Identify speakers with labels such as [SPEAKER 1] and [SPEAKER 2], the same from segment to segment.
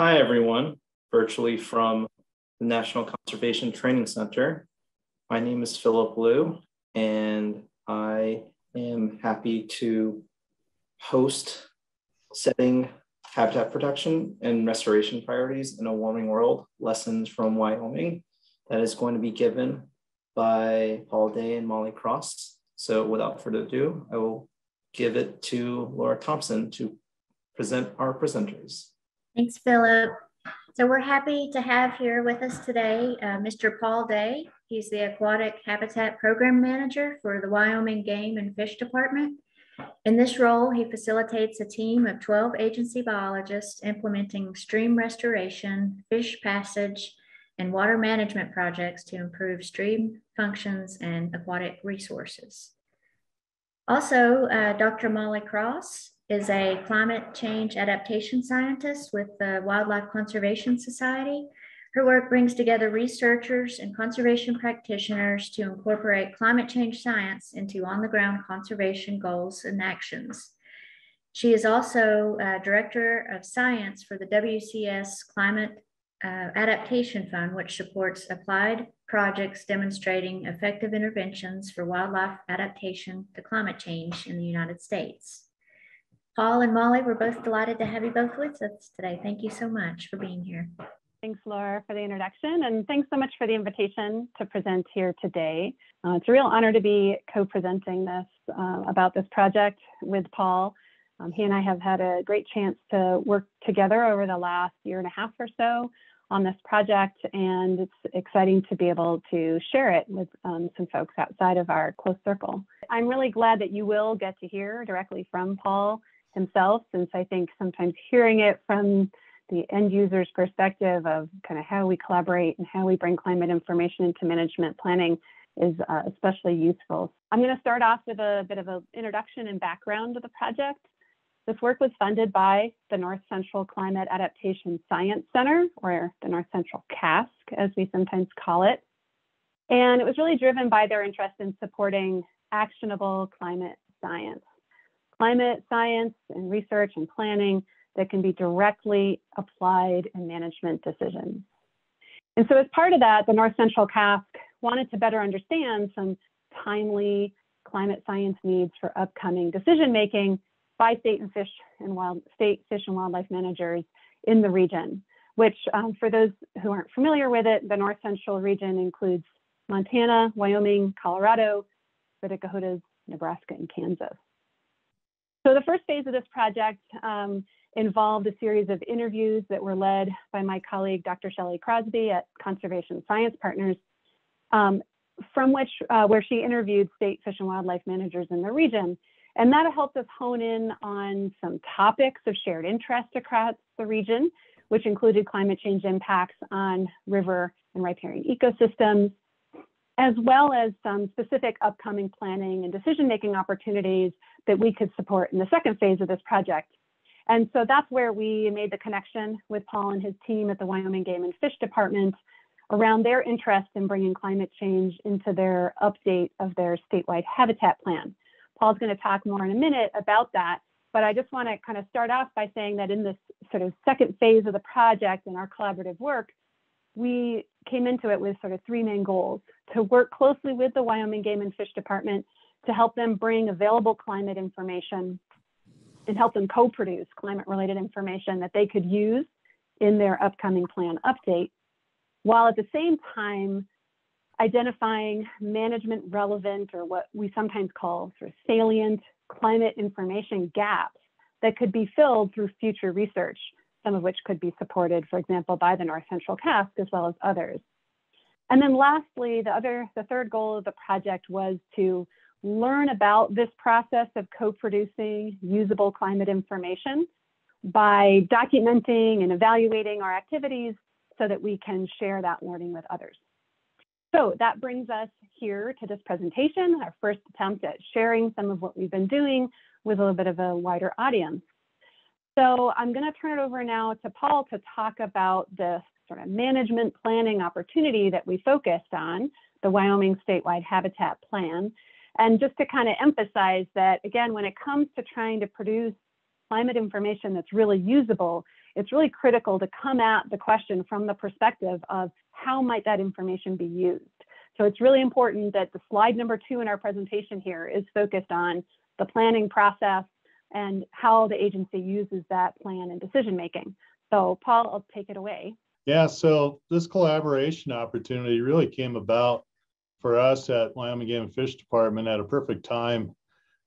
[SPEAKER 1] Hi, everyone, virtually from the National Conservation Training Center. My name is Philip Liu, and I am happy to host setting habitat protection and restoration priorities in a warming world, lessons from Wyoming, that is going to be given by Paul Day and Molly Cross. So without further ado, I will give it to Laura Thompson to present our presenters.
[SPEAKER 2] Thanks, Philip. So we're happy to have here with us today uh, Mr. Paul Day. He's the Aquatic Habitat Program Manager for the Wyoming Game and Fish Department. In this role, he facilitates a team of 12 agency biologists implementing stream restoration, fish passage, and water management projects to improve stream functions and aquatic resources. Also, uh, Dr. Molly Cross is a climate change adaptation scientist with the Wildlife Conservation Society. Her work brings together researchers and conservation practitioners to incorporate climate change science into on the ground conservation goals and actions. She is also uh, Director of Science for the WCS Climate uh, Adaptation Fund, which supports applied projects demonstrating effective interventions for wildlife adaptation to climate change in the United States. Paul and Molly, we're both delighted to have you both with us today. Thank you so much for being here.
[SPEAKER 3] Thanks, Laura, for the introduction, and thanks so much for the invitation to present here today. Uh, it's a real honor to be co-presenting this uh, about this project with Paul. Um, he and I have had a great chance to work together over the last year and a half or so on this project, and it's exciting to be able to share it with um, some folks outside of our close circle. I'm really glad that you will get to hear directly from Paul himself, since I think sometimes hearing it from the end user's perspective of kind of how we collaborate and how we bring climate information into management planning is uh, especially useful. I'm going to start off with a bit of an introduction and background to the project. This work was funded by the North Central Climate Adaptation Science Center, or the North Central CASC, as we sometimes call it. And it was really driven by their interest in supporting actionable climate science. Climate science and research and planning that can be directly applied in management decisions. And so as part of that, the North Central CASC wanted to better understand some timely climate science needs for upcoming decision making by state and fish and wild state fish and wildlife managers in the region, which um, for those who aren't familiar with it, the North Central region includes Montana, Wyoming, Colorado, Dakotas, Nebraska, and Kansas. So the first phase of this project um, involved a series of interviews that were led by my colleague, Dr. Shelley Crausbay at Conservation Science Partners, um, from which, uh, where she interviewed state fish and wildlife managers in the region and that helped us hone in on some topics of shared interest across the region, which included climate change impacts on river and riparian ecosystems, as well as some specific upcoming planning and decision-making opportunities that we could support in the second phase of this project. And so that's where we made the connection with Paul and his team at the Wyoming Game and Fish Department around their interest in bringing climate change into their update of their statewide habitat plan. Paul's going to talk more in a minute about that. But I just want to kind of start off by saying that in this sort of second phase of the project and our collaborative work, we came into it with sort of three main goals to work closely with the Wyoming Game and Fish Department to help them bring available climate information and help them co-produce climate related information that they could use in their upcoming plan update, while at the same time identifying management relevant or what we sometimes call sort of salient climate information gaps that could be filled through future research, some of which could be supported, for example, by the North Central CASC as well as others. And then lastly, the other, the third goal of the project was to learn about this process of co-producing usable climate information by documenting and evaluating our activities so that we can share that learning with others. So that brings us here to this presentation, our first attempt at sharing some of what we've been doing with a little bit of a wider audience. So I'm going to turn it over now to Paul to talk about the sort of management planning opportunity that we focused on, the Wyoming Statewide Habitat Plan. And just to kind of emphasize that, again, when it comes to trying to produce climate information that's really usable, it's really critical to come at the question from the perspective of how might that information be used. So it's really important that the slide number two in our presentation here is focused on the planning process and how the agency uses that plan in decision making. So Paul, I'll take it away.
[SPEAKER 4] Yeah, so this collaboration opportunity really came about for us at Wyoming Game and Fish Department at a perfect time.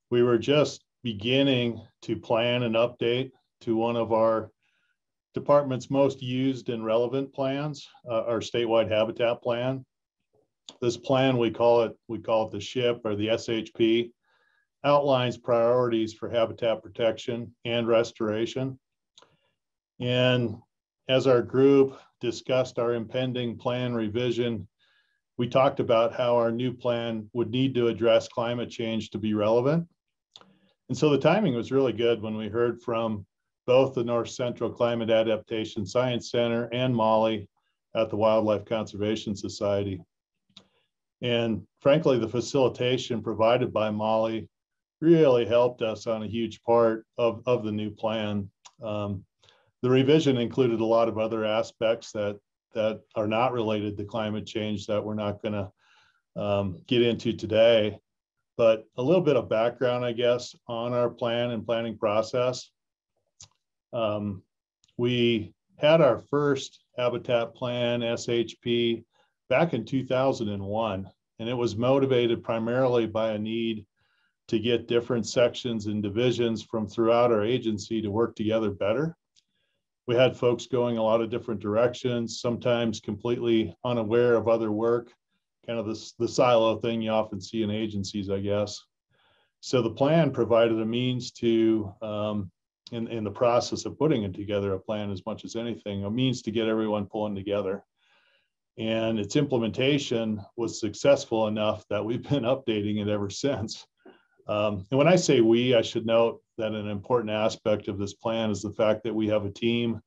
[SPEAKER 4] We were just beginning to plan an update to one of our department's most used and relevant plans, uh, our statewide habitat plan. This plan, we call it, we call it the SHIP or the SHP, outlines priorities for habitat protection and restoration. And as our group discussed our impending plan revision, we talked about how our new plan would need to address climate change to be relevant. And so the timing was really good when we heard from both the North Central Climate Adaptation Science Center and Molly at the Wildlife Conservation Society. And frankly, the facilitation provided by Molly really helped us on a huge part of, of the new plan. Um, the revision included a lot of other aspects that that are not related to climate change that we're not going to um, get into today. But a little bit of background, I guess, on our plan and planning process. Um, we had our first habitat plan, SHP, back in 2001, and it was motivated primarily by a need to get different sections and divisions from throughout our agency to work together better we had folks going a lot of different directions, sometimes completely unaware of other work, kind of this, the silo thing you often see in agencies, I guess. So the plan provided a means to, um, in, in the process of putting it together, a plan as much as anything, a means to get everyone pulling together. And its implementation was successful enough that we've been updating it ever since. Um, and when I say we, I should note that an important aspect of this plan is the fact that we have a team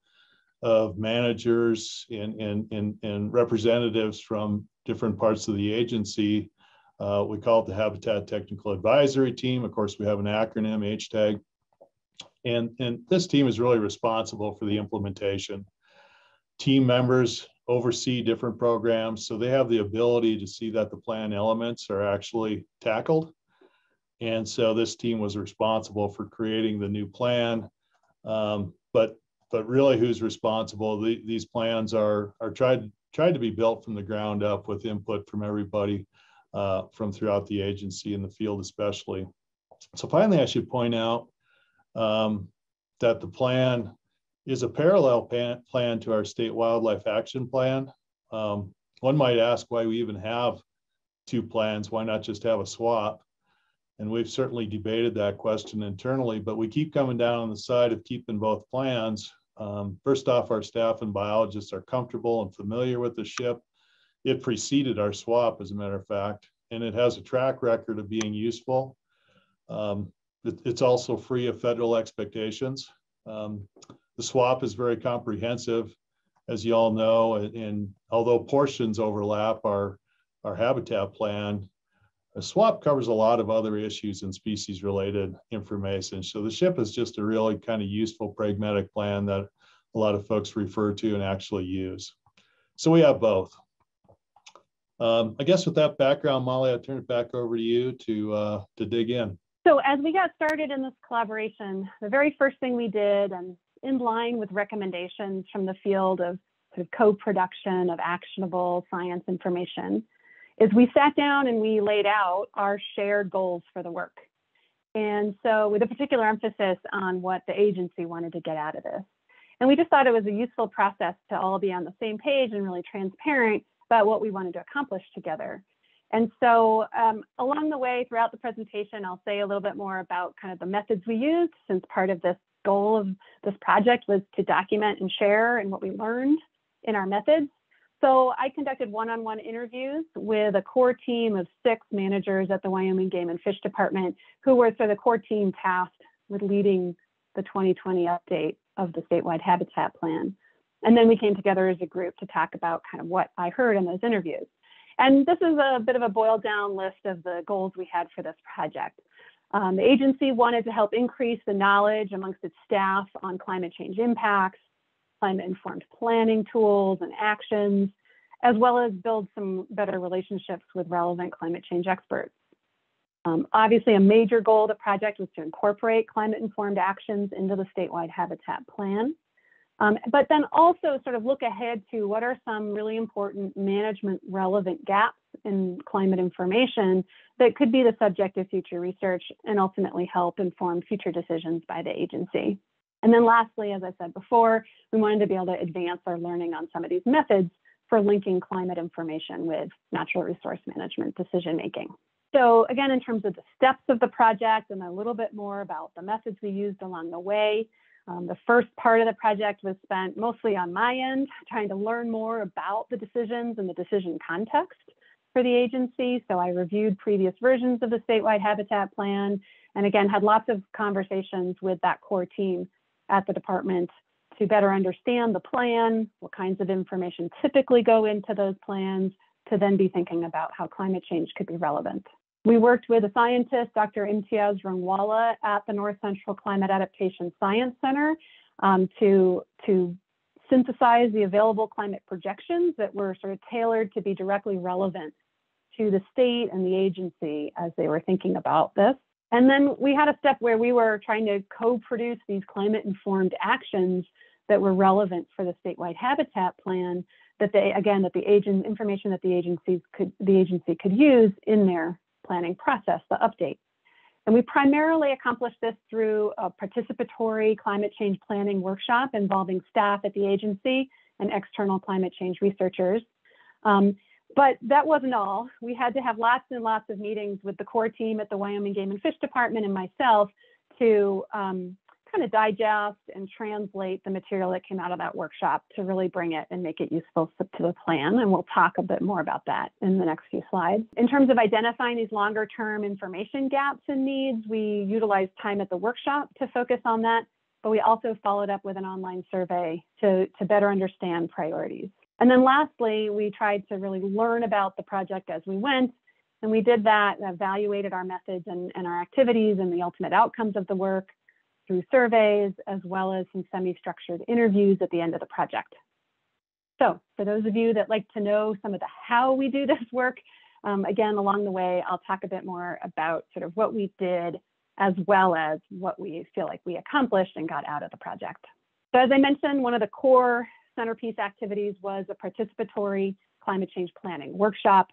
[SPEAKER 4] of managers and, and, and, and representatives from different parts of the agency. Uh, we call it the Habitat Technical Advisory Team. Of course, we have an acronym, HTAG. And, and this team is really responsible for the implementation. Team members oversee different programs, so they have the ability to see that the plan elements are actually tackled and so this team was responsible for creating the new plan. Um, but but really, who's responsible? The, these plans are are tried tried to be built from the ground up with input from everybody uh, from throughout the agency in the field, especially. So finally, I should point out um, that the plan is a parallel plan, plan to our state wildlife action plan. Um, one might ask why we even have two plans. Why not just have a swap? And we've certainly debated that question internally, but we keep coming down on the side of keeping both plans. Um, first off, our staff and biologists are comfortable and familiar with the ship. It preceded our swap, as a matter of fact, and it has a track record of being useful. Um, it, it's also free of federal expectations. Um, the swap is very comprehensive, as you all know, and, and although portions overlap our, our habitat plan, a swap covers a lot of other issues and species related information. So the ship is just a really kind of useful pragmatic plan that a lot of folks refer to and actually use. So we have both. Um, I guess with that background, Molly, I turn it back over to you to, uh, to dig in.
[SPEAKER 3] So as we got started in this collaboration, the very first thing we did and in line with recommendations from the field of sort of co-production of actionable science information is we sat down and we laid out our shared goals for the work. And so with a particular emphasis on what the agency wanted to get out of this. And we just thought it was a useful process to all be on the same page and really transparent about what we wanted to accomplish together. And so um, along the way throughout the presentation, I'll say a little bit more about kind of the methods we used since part of this goal of this project was to document and share and what we learned in our methods. So I conducted one-on-one interviews with a core team of six managers at the Wyoming Game and Fish Department who were sort of the core team tasked with leading the 2020 update of the statewide habitat plan. And then we came together as a group to talk about kind of what I heard in those interviews. And this is a bit of a boiled down list of the goals we had for this project. Um, the agency wanted to help increase the knowledge amongst its staff on climate change impacts, climate informed planning tools and actions, as well as build some better relationships with relevant climate change experts. Um, obviously, a major goal of the project was to incorporate climate informed actions into the statewide habitat plan. Um, but then also sort of look ahead to what are some really important management relevant gaps in climate information that could be the subject of future research and ultimately help inform future decisions by the agency. And then lastly, as I said before, we wanted to be able to advance our learning on some of these methods for linking climate information with natural resource management decision making. So again, in terms of the steps of the project and a little bit more about the methods we used along the way, um, the first part of the project was spent mostly on my end, trying to learn more about the decisions and the decision context for the agency. So I reviewed previous versions of the statewide habitat plan and again had lots of conversations with that core team at the department to better understand the plan, what kinds of information typically go into those plans, to then be thinking about how climate change could be relevant. We worked with a scientist, Dr. Imtiaz Rangwala at the North Central Climate Adaptation Science Center um, to, to synthesize the available climate projections that were sort of tailored to be directly relevant to the state and the agency as they were thinking about this. And then we had a step where we were trying to co-produce these climate informed actions that were relevant for the statewide habitat plan that they again that the agent information that the agencies could the agency could use in their planning process, the update. And we primarily accomplished this through a participatory climate change planning workshop involving staff at the agency and external climate change researchers. Um, but that wasn't all. We had to have lots and lots of meetings with the core team at the Wyoming Game and Fish Department and myself to um, kind of digest and translate the material that came out of that workshop to really bring it and make it useful to the plan. And we'll talk a bit more about that in the next few slides. In terms of identifying these longer term information gaps and needs, we utilized time at the workshop to focus on that, but we also followed up with an online survey to, to better understand priorities. And then lastly, we tried to really learn about the project as we went. And we did that, evaluated our methods and, and our activities and the ultimate outcomes of the work through surveys, as well as some semi-structured interviews at the end of the project. So for those of you that like to know some of the how we do this work, um, again, along the way, I'll talk a bit more about sort of what we did as well as what we feel like we accomplished and got out of the project. So as I mentioned, one of the core centerpiece activities was a participatory climate change planning workshop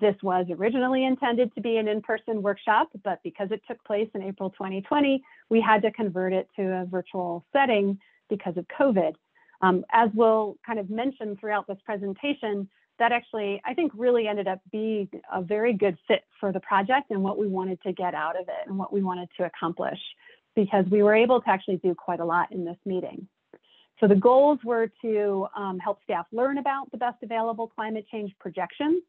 [SPEAKER 3] this was originally intended to be an in-person workshop, but because it took place in April 2020, we had to convert it to a virtual setting because of COVID. Um, as we'll kind of mention throughout this presentation, that actually, I think really ended up being a very good fit for the project and what we wanted to get out of it and what we wanted to accomplish because we were able to actually do quite a lot in this meeting. So the goals were to um, help staff learn about the best available climate change projections,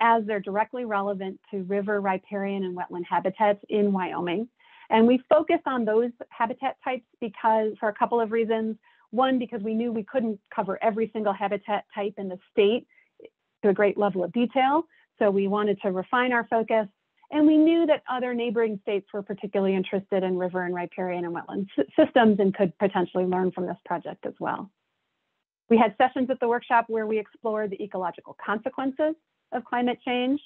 [SPEAKER 3] as they're directly relevant to river, riparian, and wetland habitats in Wyoming. And we focused on those habitat types because for a couple of reasons. One, because we knew we couldn't cover every single habitat type in the state to a great level of detail. So we wanted to refine our focus. And we knew that other neighboring states were particularly interested in river and riparian and wetland systems and could potentially learn from this project as well. We had sessions at the workshop where we explored the ecological consequences of climate change,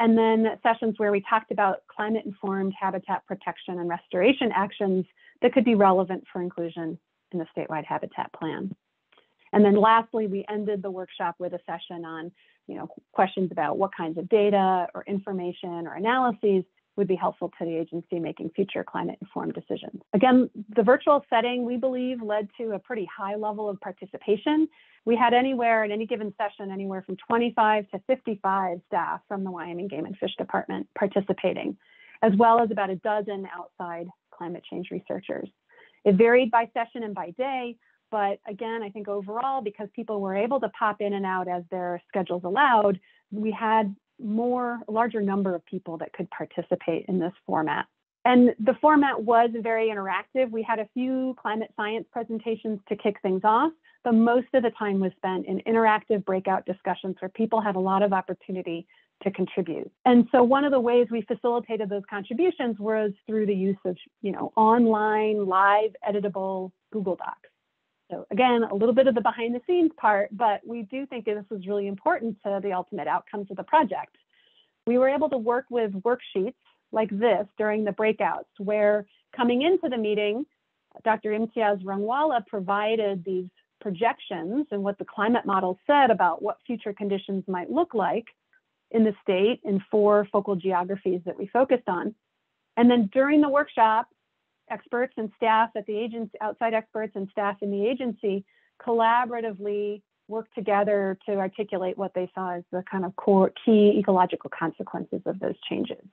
[SPEAKER 3] and then sessions where we talked about climate informed habitat protection and restoration actions that could be relevant for inclusion in the statewide habitat plan. And then lastly, we ended the workshop with a session on you know, questions about what kinds of data or information or analyses would be helpful to the agency making future climate informed decisions. Again, the virtual setting, we believe, led to a pretty high level of participation. We had anywhere in any given session, anywhere from 25 to 55 staff from the Wyoming Game and Fish Department participating, as well as about a dozen outside climate change researchers. It varied by session and by day, but again, I think overall, because people were able to pop in and out as their schedules allowed, we had more, larger number of people that could participate in this format. And the format was very interactive. We had a few climate science presentations to kick things off, but most of the time was spent in interactive breakout discussions where people had a lot of opportunity to contribute. And so one of the ways we facilitated those contributions was through the use of, you know, online, live, editable Google Docs. So again, a little bit of the behind the scenes part, but we do think this is really important to the ultimate outcomes of the project. We were able to work with worksheets like this during the breakouts where coming into the meeting, Dr. Imtiaz Rangwala provided these projections and what the climate model said about what future conditions might look like in the state in four focal geographies that we focused on. And then during the workshop, experts and staff at the agency, outside experts and staff in the agency collaboratively worked together to articulate what they saw as the kind of core key ecological consequences of those changes.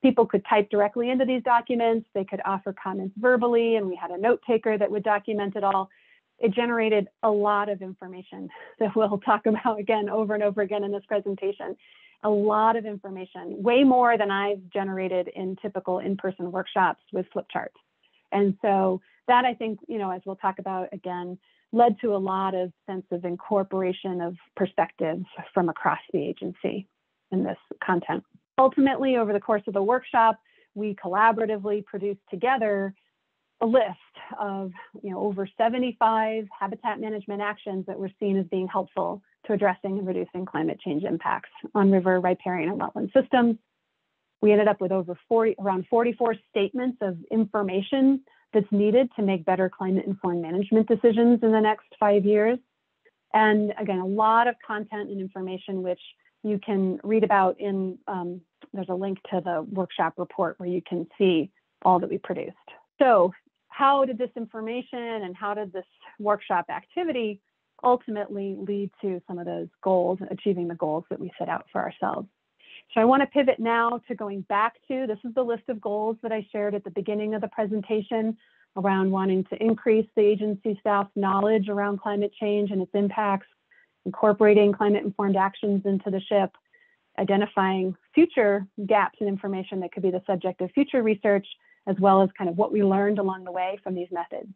[SPEAKER 3] People could type directly into these documents, they could offer comments verbally, and we had a note taker that would document it all. It generated a lot of information that we'll talk about again over and over again in this presentation. A lot of information, way more than I've generated in typical in-person workshops with flip charts. And so that I think, you know, as we'll talk about again, led to a lot of sense of incorporation of perspectives from across the agency in this content. Ultimately, over the course of the workshop, we collaboratively produced together a list of you know, over 75 habitat management actions that were seen as being helpful to addressing and reducing climate change impacts on river, riparian, and wetland systems. We ended up with over 40, around 44 statements of information that's needed to make better climate informed management decisions in the next five years. And again, a lot of content and information which you can read about in, um, there's a link to the workshop report where you can see all that we produced. So how did this information and how did this workshop activity ultimately lead to some of those goals, achieving the goals that we set out for ourselves? So I want to pivot now to going back to, this is the list of goals that I shared at the beginning of the presentation around wanting to increase the agency staff's knowledge around climate change and its impacts, incorporating climate informed actions into the SHIP, identifying future gaps in information that could be the subject of future research, as well as kind of what we learned along the way from these methods.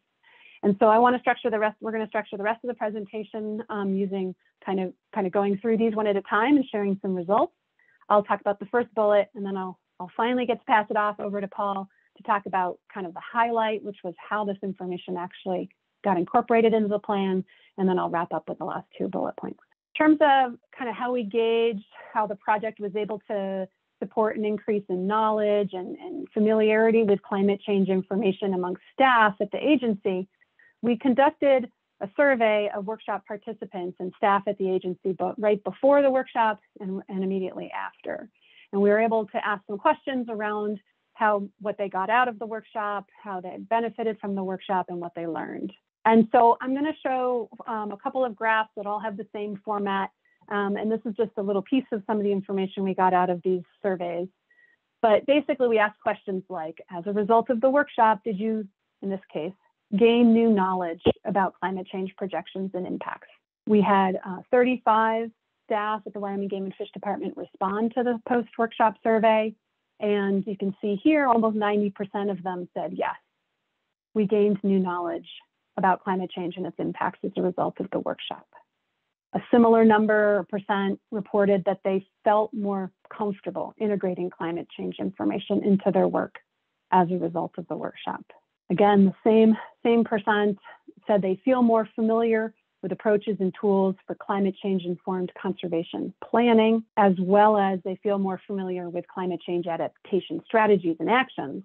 [SPEAKER 3] And so I want to structure the rest, we're going to structure the rest of the presentation um, using kind of kind of going through these one at a time and sharing some results. I'll talk about the first bullet and then I'll, I'll finally get to pass it off over to Paul to talk about kind of the highlight, which was how this information actually got incorporated into the plan. And then I'll wrap up with the last two bullet points. In terms of kind of how we gauged how the project was able to support an increase in knowledge and, and familiarity with climate change information amongst staff at the agency, we conducted a survey of workshop participants and staff at the agency, but right before the workshop and, and immediately after. And we were able to ask some questions around how what they got out of the workshop, how they benefited from the workshop, and what they learned. And so I'm going to show um, a couple of graphs that all have the same format. Um, and this is just a little piece of some of the information we got out of these surveys. But basically, we asked questions like, as a result of the workshop, did you, in this case, gain new knowledge about climate change projections and impacts. We had uh, 35 staff at the Wyoming Game and Fish Department respond to the post-workshop survey. And you can see here, almost 90% of them said yes. We gained new knowledge about climate change and its impacts as a result of the workshop. A similar number percent reported that they felt more comfortable integrating climate change information into their work as a result of the workshop. Again, the same, same percent said they feel more familiar with approaches and tools for climate change informed conservation planning, as well as they feel more familiar with climate change adaptation strategies and actions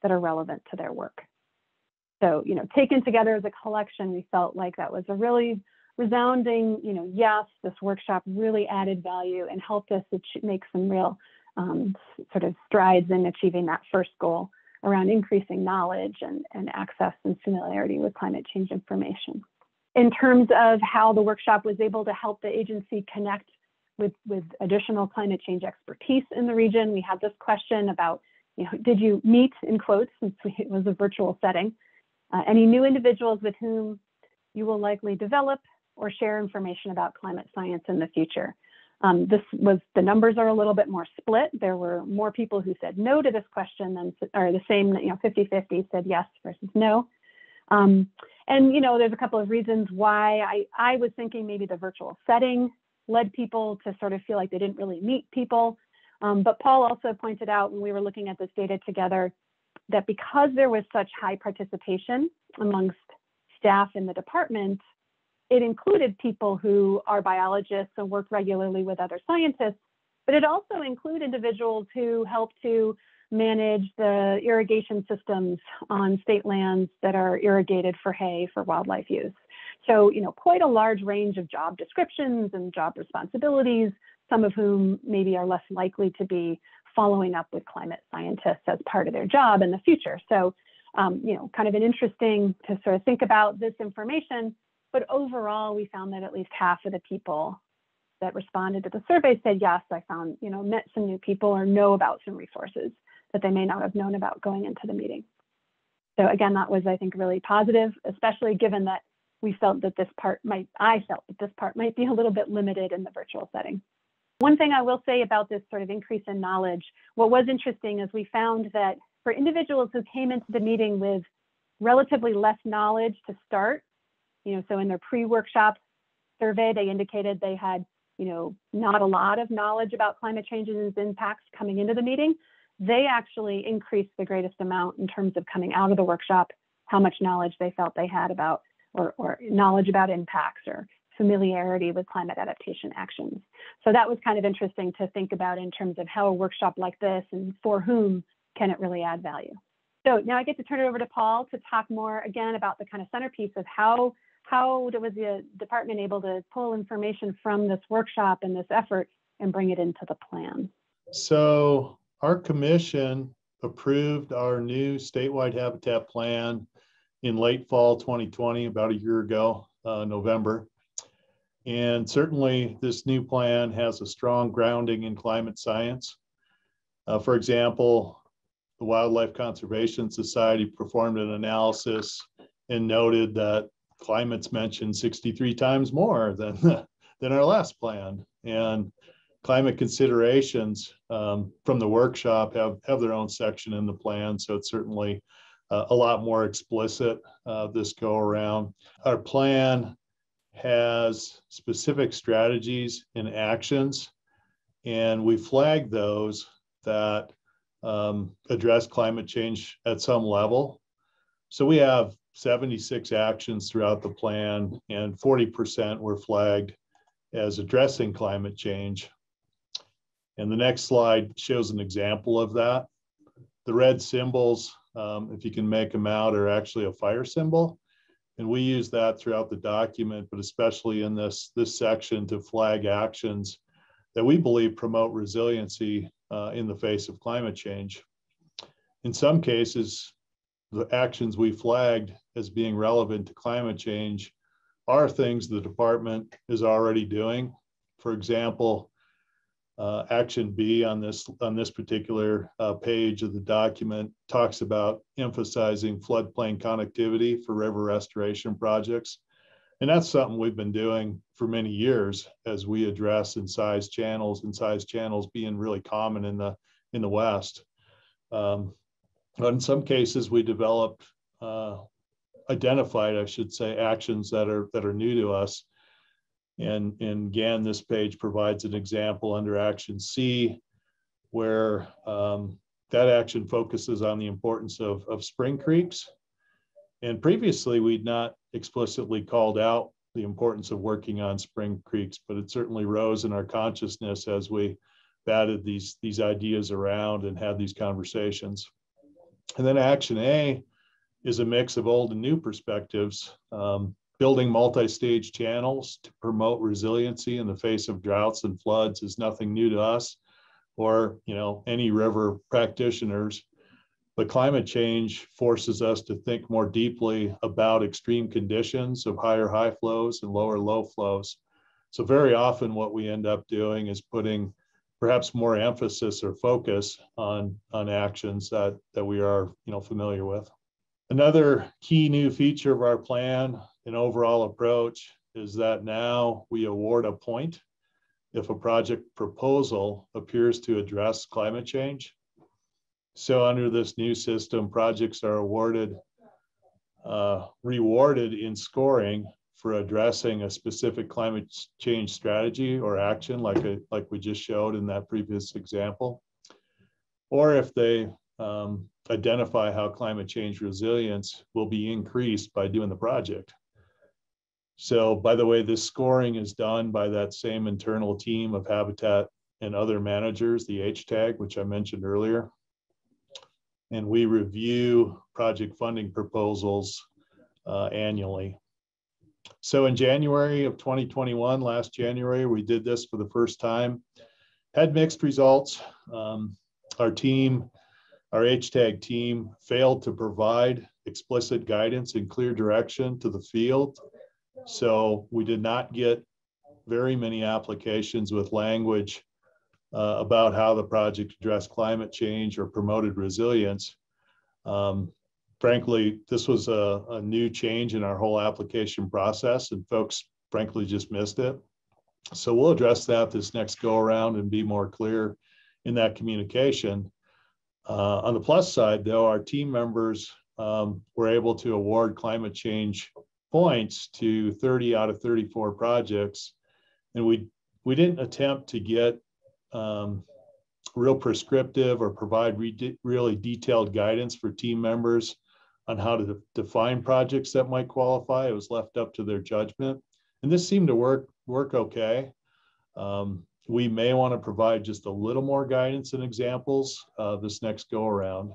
[SPEAKER 3] that are relevant to their work. So, you know, taken together as a collection, we felt like that was a really resounding, you know, yes, this workshop really added value and helped us make some real um, sort of strides in achieving that first goal around increasing knowledge and, and access and familiarity with climate change information. In terms of how the workshop was able to help the agency connect with, with additional climate change expertise in the region, we had this question about, you know, did you meet, in quotes, since it was a virtual setting, uh, any new individuals with whom you will likely develop or share information about climate science in the future? Um, this was the numbers are a little bit more split. There were more people who said no to this question than, or the same, you know, 50 50 said yes versus no. Um, and, you know, there's a couple of reasons why I, I was thinking maybe the virtual setting led people to sort of feel like they didn't really meet people. Um, but Paul also pointed out when we were looking at this data together that because there was such high participation amongst staff in the department, it included people who are biologists and work regularly with other scientists, but it also included individuals who help to manage the irrigation systems on state lands that are irrigated for hay for wildlife use. So, you know, quite a large range of job descriptions and job responsibilities, some of whom maybe are less likely to be following up with climate scientists as part of their job in the future. So, um, you know, kind of an interesting to sort of think about this information. But overall, we found that at least half of the people that responded to the survey said, yes, I found, you know, met some new people or know about some resources that they may not have known about going into the meeting. So again, that was, I think, really positive, especially given that we felt that this part might, I felt that this part might be a little bit limited in the virtual setting. One thing I will say about this sort of increase in knowledge, what was interesting is we found that for individuals who came into the meeting with relatively less knowledge to start, you know, so in their pre-workshop survey, they indicated they had, you know, not a lot of knowledge about climate change and its impacts coming into the meeting. They actually increased the greatest amount in terms of coming out of the workshop, how much knowledge they felt they had about, or, or knowledge about impacts or familiarity with climate adaptation actions. So that was kind of interesting to think about in terms of how a workshop like this and for whom can it really add value. So now I get to turn it over to Paul to talk more again about the kind of centerpiece of how how was the department able to pull information from this workshop and this effort and bring it into the plan?
[SPEAKER 4] So our commission approved our new statewide habitat plan in late fall 2020, about a year ago, uh, November. And certainly this new plan has a strong grounding in climate science. Uh, for example, the Wildlife Conservation Society performed an analysis and noted that climate's mentioned 63 times more than, than our last plan. And climate considerations um, from the workshop have, have their own section in the plan. So it's certainly uh, a lot more explicit uh, this go around. Our plan has specific strategies and actions, and we flag those that um, address climate change at some level. So we have 76 actions throughout the plan, and 40% were flagged as addressing climate change. And the next slide shows an example of that. The red symbols, um, if you can make them out, are actually a fire symbol. And we use that throughout the document, but especially in this, this section to flag actions that we believe promote resiliency uh, in the face of climate change. In some cases, the actions we flagged as being relevant to climate change are things the department is already doing. For example, uh, action B on this on this particular uh, page of the document talks about emphasizing floodplain connectivity for river restoration projects. And that's something we've been doing for many years as we address incised channels, and incised channels being really common in the in the West. Um, in some cases, we developed uh, identified, I should say, actions that are that are new to us and, and again, this page provides an example under action C, where um, that action focuses on the importance of, of spring creeks. And previously, we'd not explicitly called out the importance of working on spring creeks, but it certainly rose in our consciousness as we batted these, these ideas around and had these conversations. And then action A is a mix of old and new perspectives. Um, building multi-stage channels to promote resiliency in the face of droughts and floods is nothing new to us or you know any river practitioners but climate change forces us to think more deeply about extreme conditions of higher high flows and lower low flows so very often what we end up doing is putting perhaps more emphasis or focus on on actions that that we are you know familiar with another key new feature of our plan and overall approach is that now we award a point if a project proposal appears to address climate change. So under this new system, projects are awarded, uh, rewarded in scoring for addressing a specific climate change strategy or action like, a, like we just showed in that previous example. Or if they um, identify how climate change resilience will be increased by doing the project. So by the way, this scoring is done by that same internal team of Habitat and other managers, the H-tag, which I mentioned earlier. And we review project funding proposals uh, annually. So in January of 2021, last January, we did this for the first time. Had mixed results. Um, our team, our H-tag team failed to provide explicit guidance and clear direction to the field. So we did not get very many applications with language uh, about how the project addressed climate change or promoted resilience. Um, frankly, this was a, a new change in our whole application process and folks frankly just missed it. So we'll address that this next go around and be more clear in that communication. Uh, on the plus side, though, our team members um, were able to award climate change points to 30 out of 34 projects. And we, we didn't attempt to get um, real prescriptive or provide re really detailed guidance for team members on how to define projects that might qualify. It was left up to their judgment. And this seemed to work, work okay. Um, we may want to provide just a little more guidance and examples uh, this next go around.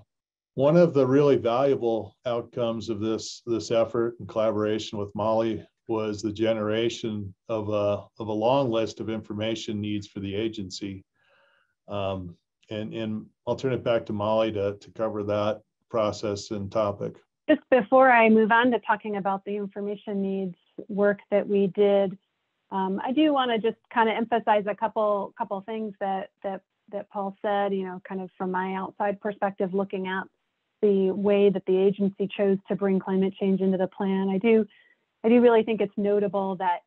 [SPEAKER 4] One of the really valuable outcomes of this, this effort and collaboration with Molly was the generation of a, of a long list of information needs for the agency. Um, and, and I'll turn it back to Molly to, to cover that process and topic.
[SPEAKER 3] Just before I move on to talking about the information needs work that we did, um, I do want to just kind of emphasize a couple couple things that that that Paul said. You know, kind of from my outside perspective, looking at the way that the agency chose to bring climate change into the plan. I do I do really think it's notable that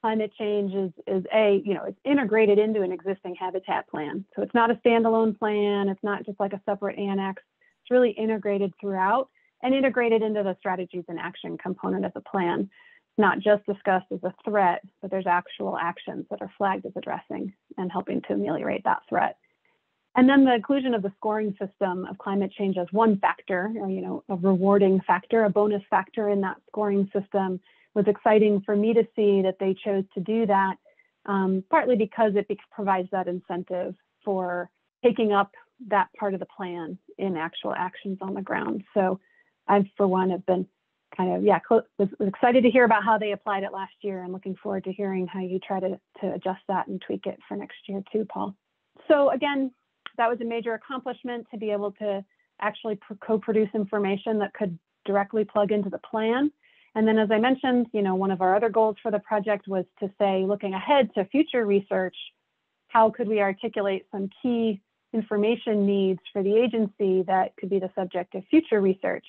[SPEAKER 3] climate change is is a you know it's integrated into an existing habitat plan. So it's not a standalone plan. It's not just like a separate annex. It's really integrated throughout and integrated into the strategies and action component of the plan. Not just discussed as a threat, but there's actual actions that are flagged as addressing and helping to ameliorate that threat. And then the inclusion of the scoring system of climate change as one factor, or, you know, a rewarding factor, a bonus factor in that scoring system was exciting for me to see that they chose to do that, um, partly because it provides that incentive for taking up that part of the plan in actual actions on the ground. So I, for one, have been kind of, yeah, was, was excited to hear about how they applied it last year and looking forward to hearing how you try to, to adjust that and tweak it for next year too, Paul. So again, that was a major accomplishment to be able to actually co-produce information that could directly plug into the plan. And then as I mentioned, you know, one of our other goals for the project was to say, looking ahead to future research, how could we articulate some key information needs for the agency that could be the subject of future research?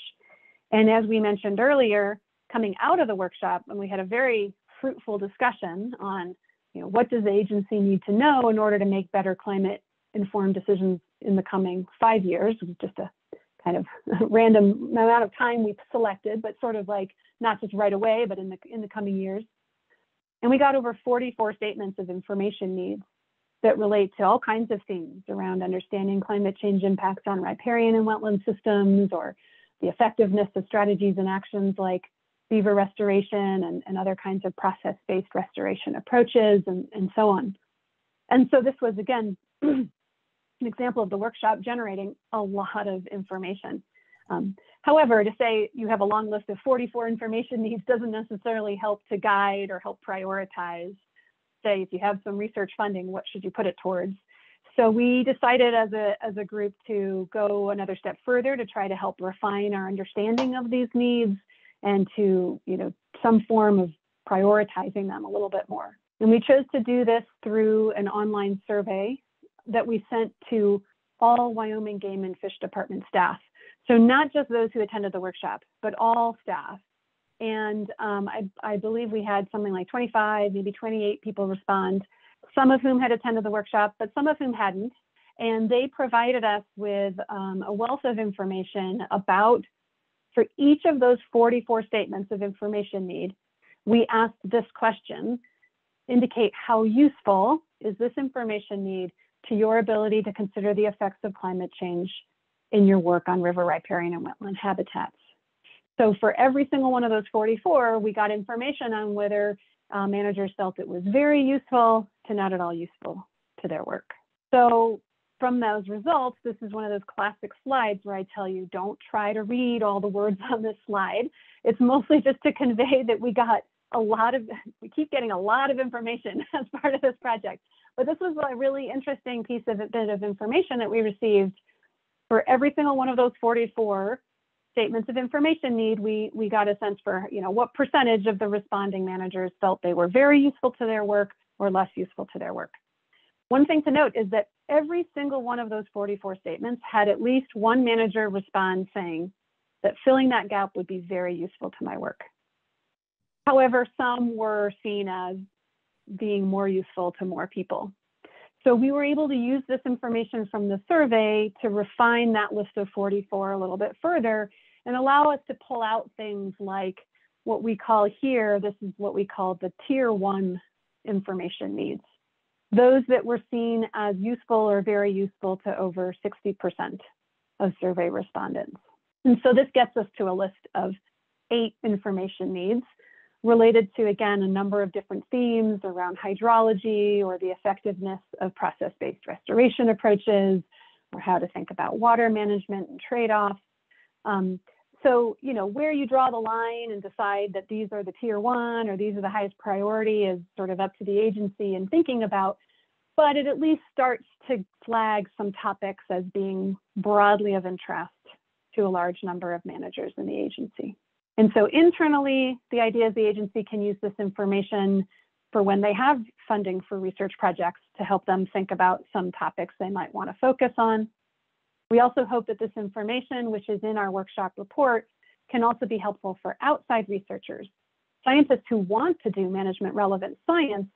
[SPEAKER 3] And as we mentioned earlier, coming out of the workshop, and we had a very fruitful discussion on, you know, what does the agency need to know in order to make better climate informed decisions in the coming five years, just a kind of random amount of time we've selected, but sort of like not just right away, but in the in the coming years. And we got over 44 statements of information needs that relate to all kinds of themes around understanding climate change impacts on riparian and wetland systems or the effectiveness of strategies and actions like beaver restoration and, and other kinds of process-based restoration approaches and, and so on. And so this was, again, an example of the workshop generating a lot of information. Um, however, to say you have a long list of 44 information needs doesn't necessarily help to guide or help prioritize. Say, if you have some research funding, what should you put it towards? So we decided as a, as a group to go another step further to try to help refine our understanding of these needs and to, you know, some form of prioritizing them a little bit more. And we chose to do this through an online survey that we sent to all Wyoming Game and Fish Department staff. So not just those who attended the workshop, but all staff. And um, I, I believe we had something like 25, maybe 28 people respond some of whom had attended the workshop, but some of whom hadn't. And they provided us with um, a wealth of information about, for each of those 44 statements of information need, we asked this question, indicate how useful is this information need to your ability to consider the effects of climate change in your work on river riparian and wetland habitats. So for every single one of those 44, we got information on whether uh, managers felt it was very useful to not at all useful to their work. So from those results, this is one of those classic slides where I tell you, don't try to read all the words on this slide. It's mostly just to convey that we got a lot of, we keep getting a lot of information as part of this project. But this was a really interesting piece of bit of information that we received for every single one of those 44 statements of information need, we, we got a sense for, you know, what percentage of the responding managers felt they were very useful to their work or less useful to their work. One thing to note is that every single one of those 44 statements had at least one manager respond saying that filling that gap would be very useful to my work. However, some were seen as being more useful to more people. So we were able to use this information from the survey to refine that list of 44 a little bit further and allow us to pull out things like what we call here, this is what we call the tier one information needs. Those that were seen as useful or very useful to over 60% of survey respondents. And so this gets us to a list of eight information needs related to, again, a number of different themes around hydrology or the effectiveness of process-based restoration approaches, or how to think about water management and trade-offs. Um, so, you know, where you draw the line and decide that these are the tier one or these are the highest priority is sort of up to the agency and thinking about, but it at least starts to flag some topics as being broadly of interest to a large number of managers in the agency. And so internally, the idea is the agency can use this information for when they have funding for research projects to help them think about some topics they might want to focus on. We also hope that this information, which is in our workshop report, can also be helpful for outside researchers, scientists who want to do management relevant science,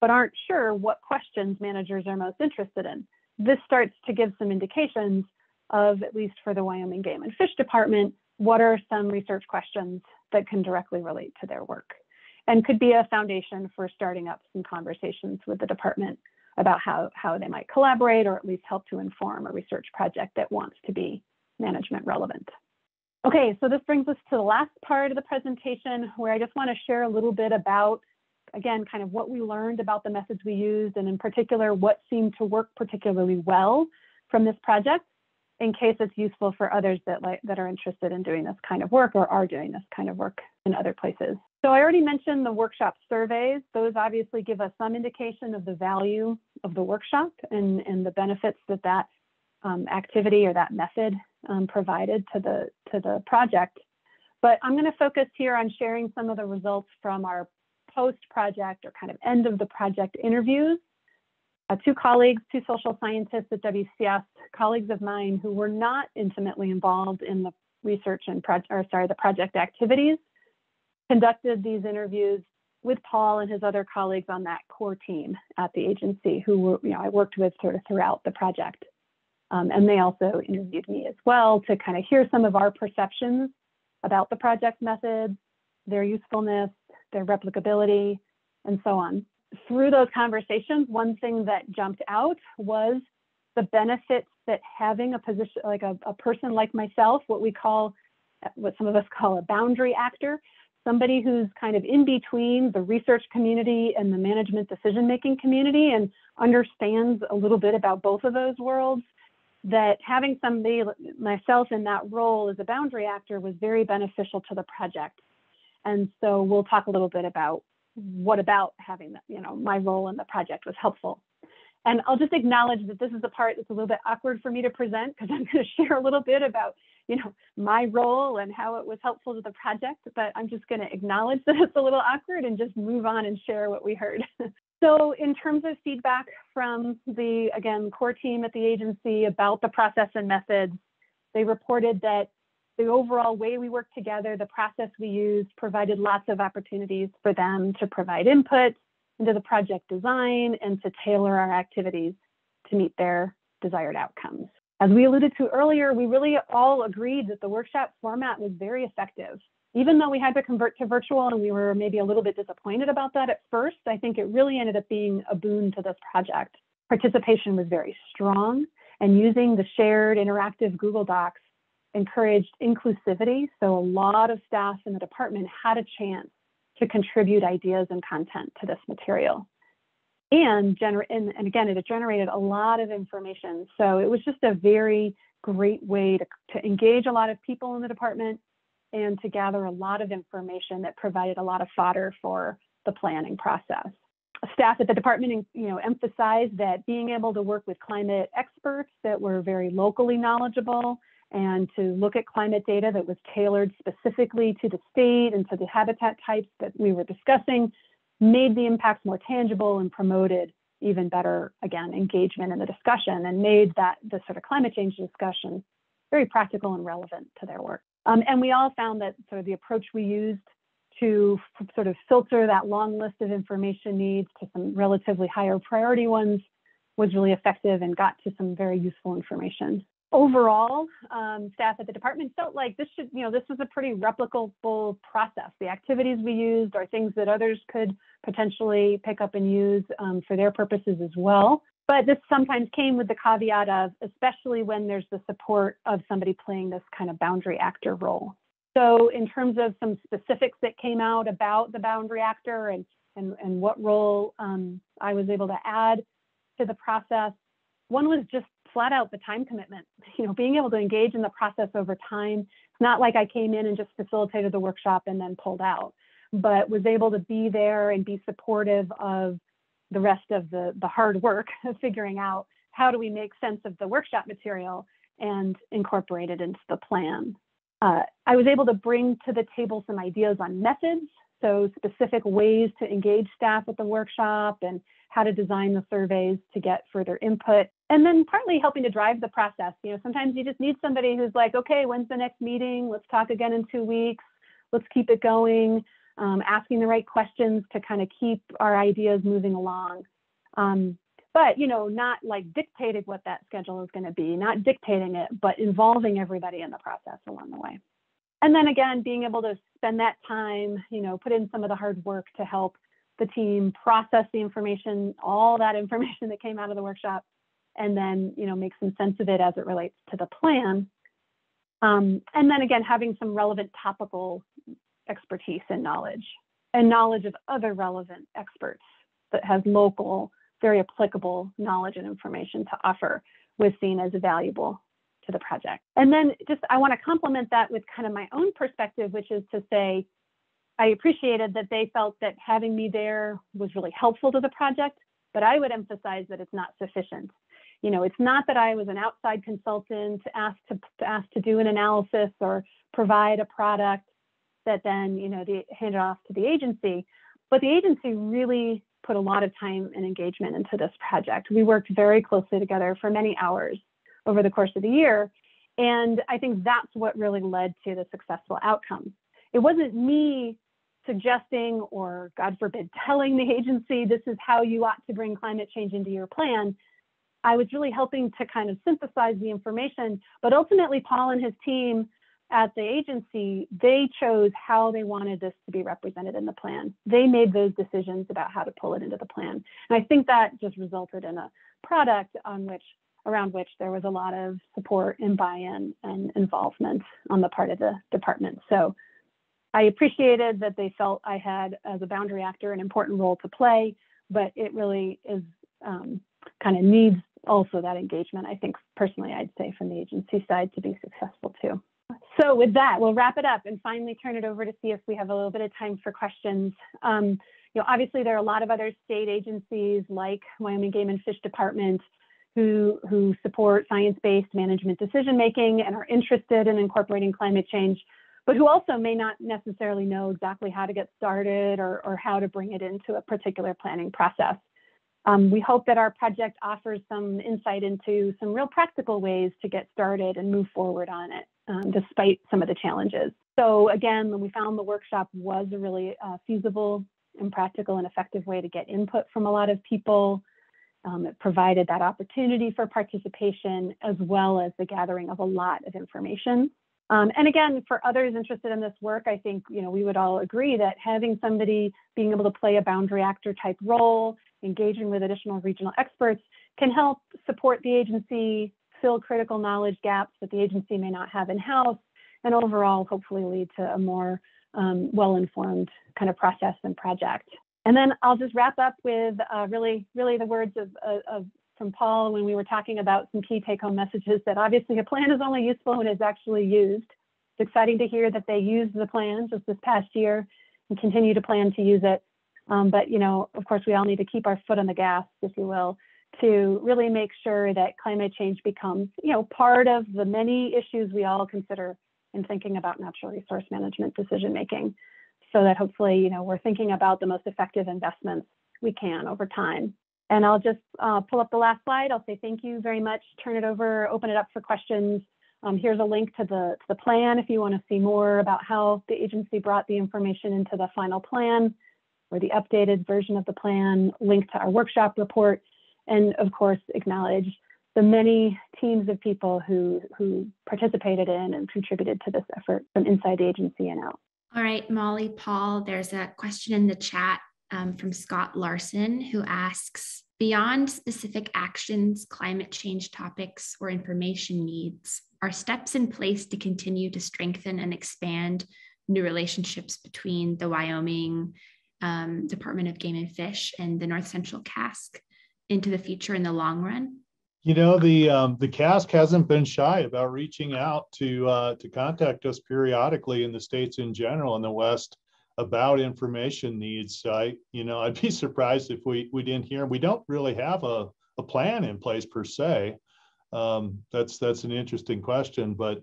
[SPEAKER 3] but aren't sure what questions managers are most interested in. This starts to give some indications of, at least for the Wyoming Game and Fish Department, what are some research questions that can directly relate to their work and could be a foundation for starting up some conversations with the department about how, how they might collaborate or at least help to inform a research project that wants to be management relevant. Okay, so this brings us to the last part of the presentation where I just want to share a little bit about, again, kind of what we learned about the methods we used and in particular, what seemed to work particularly well from this project in case it's useful for others that like that are interested in doing this kind of work or are doing this kind of work in other places. So I already mentioned the workshop surveys. Those obviously give us some indication of the value of the workshop and, and the benefits that that um, activity or that method um, provided to the, to the project. But I'm gonna focus here on sharing some of the results from our post-project or kind of end of the project interviews uh, two colleagues, two social scientists at WCS, colleagues of mine who were not intimately involved in the research and project, or sorry, the project activities, conducted these interviews with Paul and his other colleagues on that core team at the agency who were, you know, I worked with sort of throughout the project. Um, and they also interviewed me as well to kind of hear some of our perceptions about the project methods, their usefulness, their replicability, and so on through those conversations, one thing that jumped out was the benefits that having a position like a, a person like myself, what we call, what some of us call a boundary actor, somebody who's kind of in between the research community and the management decision making community and understands a little bit about both of those worlds that having somebody myself in that role as a boundary actor was very beneficial to the project. And so we'll talk a little bit about what about having that, you know, my role in the project was helpful. And I'll just acknowledge that this is the part that's a little bit awkward for me to present because I'm going to share a little bit about, you know, my role and how it was helpful to the project, but I'm just going to acknowledge that it's a little awkward and just move on and share what we heard. so in terms of feedback from the, again, core team at the agency about the process and methods, they reported that the overall way we worked together, the process we used provided lots of opportunities for them to provide input into the project design and to tailor our activities to meet their desired outcomes. As we alluded to earlier, we really all agreed that the workshop format was very effective. Even though we had to convert to virtual and we were maybe a little bit disappointed about that at first, I think it really ended up being a boon to this project. Participation was very strong And using the shared interactive Google Docs encouraged inclusivity. So a lot of staff in the department had a chance to contribute ideas and content to this material. And, gener- and, and again, it generated a lot of information. So it was just a very great way to, to engage a lot of people in the department and to gather a lot of information that provided a lot of fodder for the planning process. Staff at the department, you know, emphasized that being able to work with climate experts that were very locally knowledgeable and to look at climate data that was tailored specifically to the state and to the habitat types that we were discussing made the impacts more tangible and promoted even better, again, engagement in the discussion and made that the sort of climate change discussion very practical and relevant to their work. Um, and we all found that sort of the approach we used to sort of filter that long list of information needs to some relatively higher priority ones was really effective and got to some very useful information overall, um, staff at the department felt like this should, you know, this was a pretty replicable process. The activities we used are things that others could potentially pick up and use um, for their purposes as well. But this sometimes came with the caveat of, especially when there's the support of somebody playing this kind of boundary actor role. So in terms of some specifics that came out about the boundary actor and, and, and what role um, I was able to add to the process, one was just flat out the time commitment. You know, being able to engage in the process over time. It's not like I came in and just facilitated the workshop and then pulled out, but was able to be there and be supportive of the rest of the, the hard work of figuring out how do we make sense of the workshop material and incorporate it into the plan. Uh, I was able to bring to the table some ideas on methods, so specific ways to engage staff at the workshop and how to design the surveys to get further input and then partly helping to drive the process. You know, sometimes you just need somebody who's like, okay, when's the next meeting? Let's talk again in two weeks. Let's keep it going. Um, asking the right questions to kind of keep our ideas moving along. Um, but you know, not like dictating what that schedule is going to be, not dictating it, but involving everybody in the process along the way. And then again, being able to spend that time, you know, put in some of the hard work to help the team process the information, all that information that came out of the workshop, and then you know make some sense of it as it relates to the plan. Um, and then again, having some relevant topical expertise and knowledge, and knowledge of other relevant experts that has local, very applicable knowledge and information to offer was seen as valuable to the project. And then just I want to complement that with kind of my own perspective, which is to say, I appreciated that they felt that having me there was really helpful to the project, but I would emphasize that it's not sufficient you know, it's not that I was an outside consultant asked to, asked to do an analysis or provide a product that then, you know, they handed off to the agency, but the agency really put a lot of time and engagement into this project. We worked very closely together for many hours over the course of the year. And I think that's what really led to the successful outcome. It wasn't me suggesting or, God forbid, telling the agency this is how you ought to bring climate change into your plan. I was really helping to kind of synthesize the information, but ultimately Paul and his team at the agency, they chose how they wanted this to be represented in the plan. They made those decisions about how to pull it into the plan. And I think that just resulted in a product on which around which there was a lot of support and buy-in and involvement on the part of the department. So I appreciated that they felt I had, as a boundary actor, an important role to play, but it really is um, kind of needs also that engagement, I think personally, I'd say from the agency side to be successful too. So with that, we'll wrap it up and finally turn it over to see if we have a little bit of time for questions. Um, you know, obviously there are a lot of other state agencies like Wyoming Game and Fish Department who, who support science-based management decision-making and are interested in incorporating climate change, but who also may not necessarily know exactly how to get started or, or how to bring it into a particular planning process. Um, we hope that our project offers some insight into some real practical ways to get started and move forward on it, um, despite some of the challenges. So again, we found the workshop was a really uh, feasible and practical and effective way to get input from a lot of people. Um, it provided that opportunity for participation as well as the gathering of a lot of information. Um, and again, for others interested in this work, I think you know we would all agree that having somebody being able to play a boundary actor type role engaging with additional regional experts can help support the agency fill critical knowledge gaps that the agency may not have in-house, and overall hopefully lead to a more um, well-informed kind of process and project. And then I'll just wrap up with uh, really, really the words of, of, of, from Paul when we were talking about some key take-home messages that obviously a plan is only useful when it's actually used. It's exciting to hear that they used the plan just this past year and continue to plan to use it. Um, but you know, of course, we all need to keep our foot on the gas, if you will, to really make sure that climate change becomes, you know, part of the many issues we all consider in thinking about natural resource management decision making so that hopefully, you know, we're thinking about the most effective investments we can over time. And I'll just uh, pull up the last slide. I'll say thank you very much, turn it over, open it up for questions. Um, here's a link to the, to the plan if you want to see more about how the agency brought the information into the final plan or the updated version of the plan, link to our workshop report, and of course, acknowledge the many teams of people who, who participated in and contributed to this effort from inside the agency and out.
[SPEAKER 5] All right, Molly, Paul, there's a question in the chat um, from Scott Larson who asks Beyond specific actions, climate change topics, or information needs, are steps in place to continue to strengthen and expand new relationships between the Wyoming um, Department of Game and Fish and the North Central CASC into the future in the long run?
[SPEAKER 4] You know, the um, the CASC hasn't been shy about reaching out to uh, to contact us periodically in the states in general in the West about information needs. I, you know, I'd be surprised if we we didn't hear. We don't really have a, a plan in place per se. Um, that's that's an interesting question, but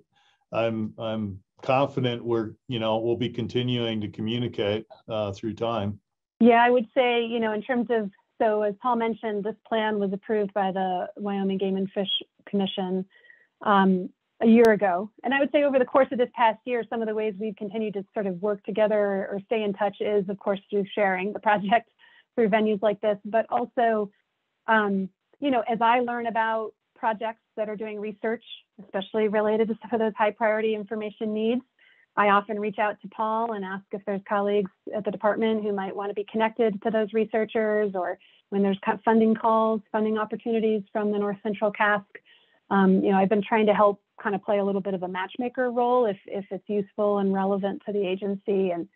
[SPEAKER 4] I'm I'm confident we're you know we'll be continuing to communicate uh, through time.
[SPEAKER 3] Yeah, I would say you know in terms of so as Paul mentioned, this plan was approved by the Wyoming Game and Fish Commission um, a year ago. And I would say over the course of this past year, some of the ways we've continued to sort of work together or stay in touch is, of course, through sharing the project through venues like this, but also, um, you know, as I learn about projects that are doing research, especially related to some of those high priority information needs, I often reach out to Paul and ask if there's colleagues at the department who might want to be connected to those researchers or when there's funding calls, funding opportunities from the North Central CASC. Um, you know, I've been trying to help kind of play a little bit of a matchmaker role if, if it's useful and relevant to the agency. And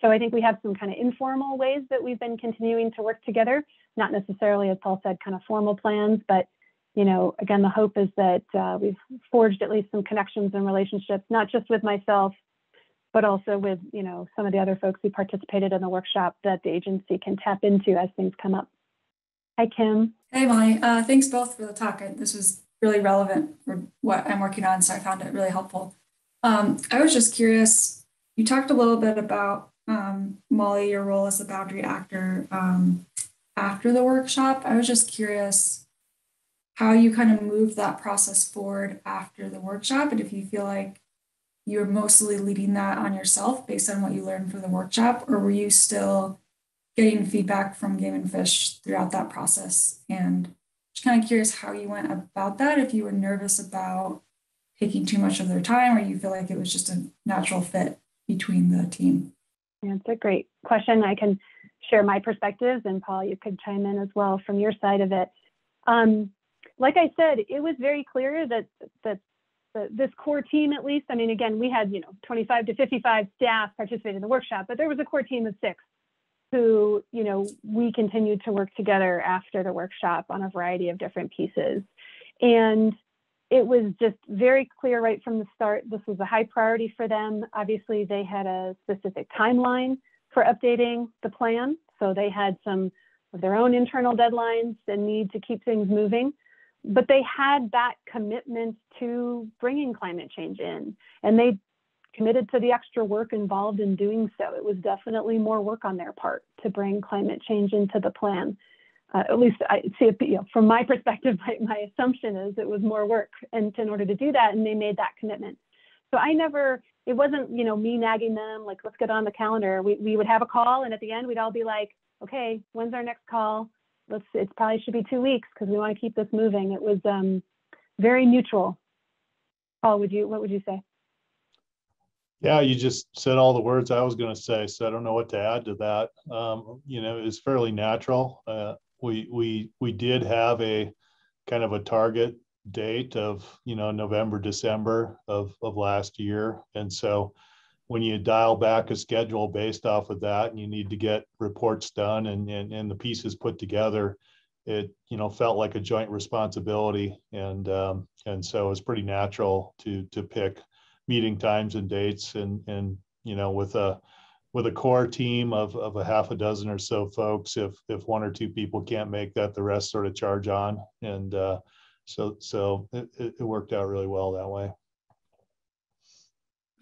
[SPEAKER 3] so I think we have some kind of informal ways that we've been continuing to work together, not necessarily, as Paul said, kind of formal plans, but you know, again, the hope is that uh, we've forged at least some connections and relationships, not just with myself, but also with you know some of the other folks who participated in the workshop that the agency can tap into as things come up. Hi, Kim.
[SPEAKER 6] Hey, Molly. Uh, thanks both for the talk. This was really relevant for what I'm working on, so I found it really helpful. Um, I was just curious. You talked a little bit about um, Molly, your role as a boundary actor um, after the workshop. I was just curious how you kind of move that process forward after the workshop, and if you feel like you were mostly leading that on yourself based on what you learned from the workshop, or were you still getting feedback from Game and Fish throughout that process? And just kind of curious how you went about that, if you were nervous about taking too much of their time, or you feel like it was just a natural fit between the team.
[SPEAKER 3] That's a great question. I can share my perspectives, and Paul, you could chime in as well from your side of it. Um, like I said, it was very clear that that this core team at least, I mean, again, we had, you know, 25 to 55 staff participate in the workshop, but there was a core team of six who, you know, we continued to work together after the workshop on a variety of different pieces. And it was just very clear right from the start, this was a high priority for them. Obviously, they had a specific timeline for updating the plan. So they had some of their own internal deadlines and need to keep things moving but they had that commitment to bringing climate change in and they committed to the extra work involved in doing so. It was definitely more work on their part to bring climate change into the plan. Uh, at least i see it you know, from my perspective my, my assumption is it was more work and in order to do that and they made that commitment. So i never it wasn't you know me nagging them like let's get on the calendar. We, we would have a call and at the end we'd all be like okay when's our next call let's it probably should be two weeks because we want to keep this moving. It was um, very neutral. Paul, would you what would you say?
[SPEAKER 4] Yeah, you just said all the words I was going to say, so I don't know what to add to that. Um, you know, it's fairly natural. Uh, we we we did have a kind of a target date of, you know, November, December of, of last year. And so when you dial back a schedule based off of that and you need to get reports done and, and, and the pieces put together, it, you know, felt like a joint responsibility. And, um, and so it's pretty natural to, to pick meeting times and dates and, and, you know, with a, with a core team of, of a half a dozen or so folks, if, if one or two people can't make that, the rest sort of charge on. And, uh, so, so it, it it worked out really well that way.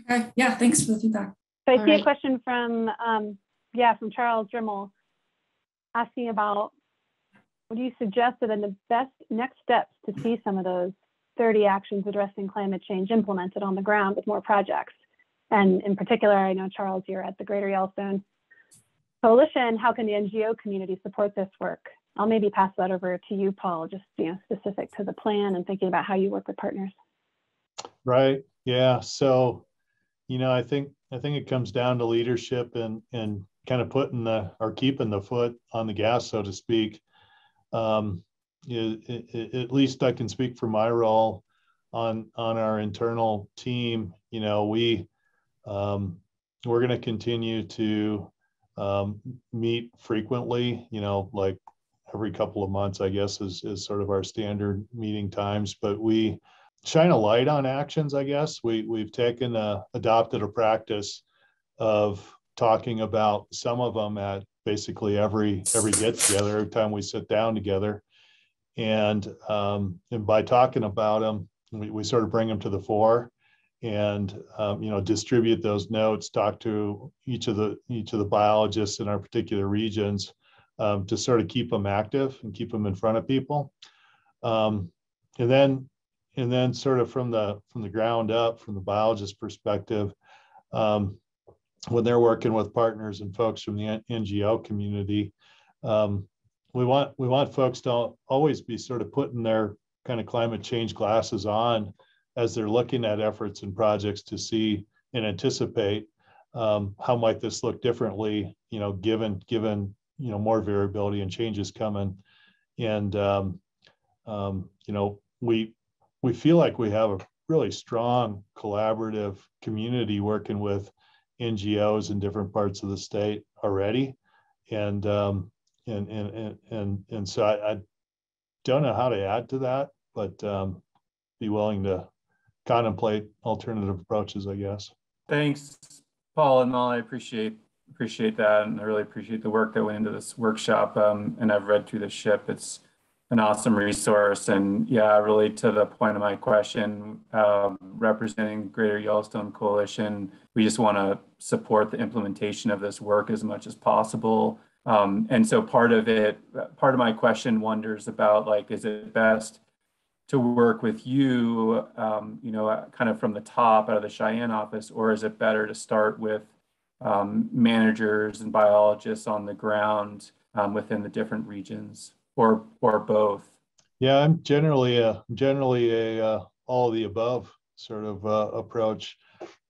[SPEAKER 6] Okay, yeah, thanks for the feedback.
[SPEAKER 3] So I
[SPEAKER 5] All
[SPEAKER 3] see a question from, um, yeah, from Charles Drimmel asking about, what do you suggest are the best next steps to see some of those 30 actions addressing climate change implemented on the ground with more projects? And in particular, I know Charles, you're at the Greater Yellowstone Coalition. How can the NGO community support this work? I'll maybe pass that over to you, Paul, just you know, specific to the plan and thinking about how you work with partners.
[SPEAKER 4] Right. Yeah. So, you know, I think I think it comes down to leadership and and kind of putting the or keeping the foot on the gas, so to speak. Um, it, it, at least I can speak for my role on on our internal team. You know, we um, we're going to continue to um, meet frequently. You know, like every couple of months, I guess, is is sort of our standard meeting times. But we shine a light on actions, I guess. We, we've taken a, adopted a practice of talking about some of them at basically every, every get together, every time we sit down together. And, um, and by talking about them, we, we sort of bring them to the fore and, um, you know, distribute those notes, talk to each of the, each of the biologists in our particular regions um, to sort of keep them active and keep them in front of people. Um, and then and then sort of from the from the ground up from the biologist perspective um, when they're working with partners and folks from the ngo community um, we want we want folks to always be sort of putting their kind of climate change glasses on as they're looking at efforts and projects to see and anticipate um, how might this look differently you know given given you know more variability and changes coming. And um, um, you know we we feel like we have a really strong collaborative community working with NGOs in different parts of the state already. And um, and, and, and, and, and so I, I don't know how to add to that, but um, be willing to contemplate alternative approaches, I guess.
[SPEAKER 7] Thanks, Paul and Molly. I appreciate appreciate that, and I really appreciate the work that went into this workshop. Um, and I've read through the SHP. It's an awesome resource. And yeah, really to the point of my question, um, representing Greater Yellowstone Coalition, we just want to support the implementation of this work as much as possible. Um, and so part of it, part of my question wonders about like, is it best to work with you, um, you know, kind of from the top out of the Cheyenne office, or is it better to start with um, managers and biologists on the ground um, within the different regions? Or or both?
[SPEAKER 4] Yeah, I'm generally a generally a uh, all the above sort of uh, approach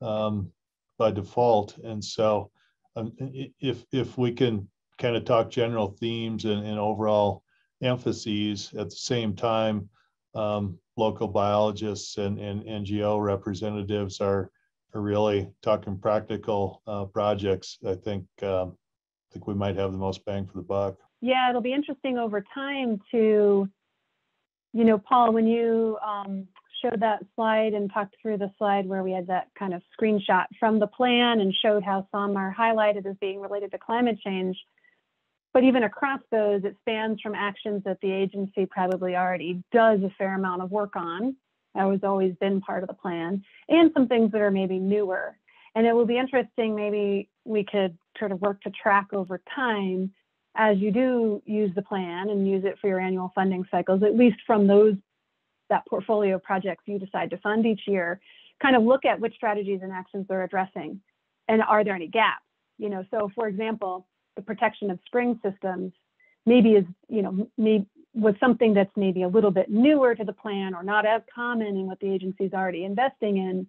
[SPEAKER 4] um, by default, and so um, if if we can kind of talk general themes and, and overall emphases at the same time, um, local biologists and, and NGO representatives are are really talking practical uh, projects. I think um, I think we might have the most bang for the buck
[SPEAKER 3] yeah, it'll be interesting over time to, you know, Paul, when you um, showed that slide and talked through the slide where we had that kind of screenshot from the plan and showed how some are highlighted as being related to climate change. But even across those, it spans from actions that the agency probably already does a fair amount of work on. That has always been part of the plan, and some things that are maybe newer. And it will be interesting, maybe we could sort of work to track over time as you do use the plan and use it for your annual funding cycles, at least from those that portfolio of projects you decide to fund each year, kind of look at which strategies and actions they're addressing and are there any gaps? You know, so for example, the protection of spring systems maybe is, you know, maybe was something that's maybe a little bit newer to the plan or not as common in what the agency is already investing in.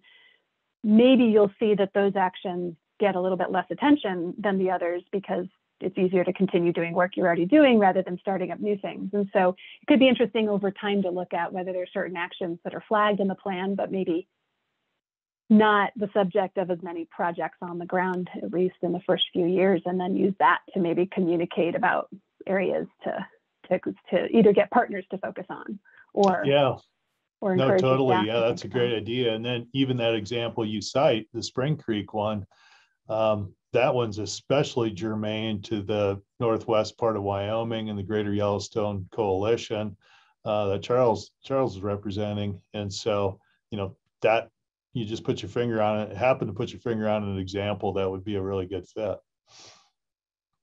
[SPEAKER 3] Maybe you'll see that those actions get a little bit less attention than the others because it's easier to continue doing work you're already doing rather than starting up new things. And so it could be interesting over time to look at whether there's certain actions that are flagged in the plan, but maybe not the subject of as many projects on the ground, at least in the first few years, and then use that to maybe communicate about areas to to, to either get partners to focus on or
[SPEAKER 4] Yeah,
[SPEAKER 3] or
[SPEAKER 4] no, totally. Yeah, that's a great
[SPEAKER 3] on.
[SPEAKER 4] idea. And then even that example you cite, the Spring Creek one, um, that one's especially germane to the northwest part of Wyoming and the Greater Yellowstone Coalition uh, that Charles Charles is representing. And so, you know, that you just put your finger on it. Happen to put your finger on an example that would be a really good fit.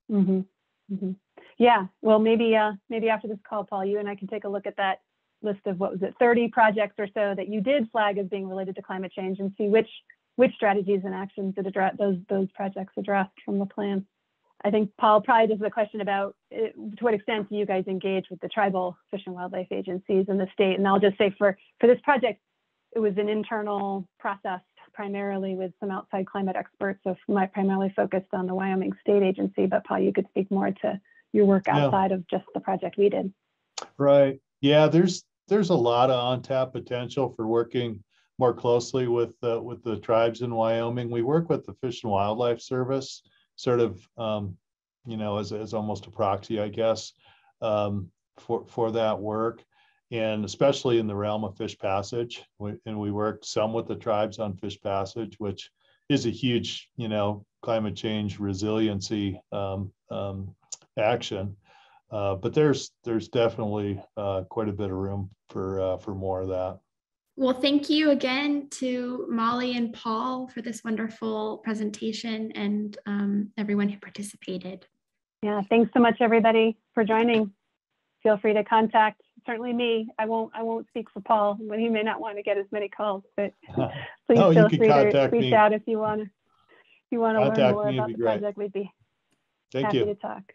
[SPEAKER 3] hmm hmm Yeah, well, maybe, uh, maybe after this call, Paul, you and I can take a look at that list of, what was it, 30 projects or so that you did flag as being related to climate change and see which, which strategies and actions did address, those, those projects addressed from the plan. I think Paul probably does a question about uh, to what extent do you guys engage with the tribal fish and wildlife agencies in the state? And I'll just say for, for this project, it was an internal process primarily with some outside climate experts. So my primarily focused on the Wyoming State Agency, but Paul, you could speak more to your work
[SPEAKER 4] Yeah.
[SPEAKER 3] outside of just the project we did.
[SPEAKER 4] Right. Yeah, there's there's a lot of untapped potential for working more closely with uh, with the tribes in Wyoming. We work with the Fish and Wildlife Service, sort of, um, you know, as as almost a proxy, I guess, um, for for that work, and especially in the realm of fish passage. We, and we work some with the tribes on fish passage, which is a huge, you know, climate change resiliency um, um, action. Uh, but there's there's definitely uh, quite a bit of room for uh, for more of that.
[SPEAKER 5] Well, thank you again to Molly and Paul for this wonderful presentation and um, everyone who participated.
[SPEAKER 3] Yeah, thanks so much, everybody, for joining. Feel free to contact certainly me. I won't I won't speak for Paul when he may not want to get as many calls, but please
[SPEAKER 4] No, you
[SPEAKER 3] feel free to reach
[SPEAKER 4] me.
[SPEAKER 3] out if you want to if you want to learn more about the
[SPEAKER 4] great.
[SPEAKER 3] project. We'd be
[SPEAKER 4] Thank
[SPEAKER 3] happy
[SPEAKER 4] you.
[SPEAKER 3] to talk.